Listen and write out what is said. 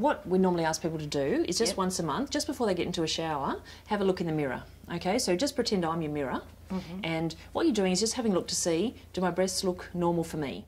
what we normally ask people to do is just Yep. once a month, just before they get into a shower, have a look in the mirror. Okay, so just pretend I'm your mirror, Mm-hmm. and what you're doing is just having a look to see do my breasts look normal for me.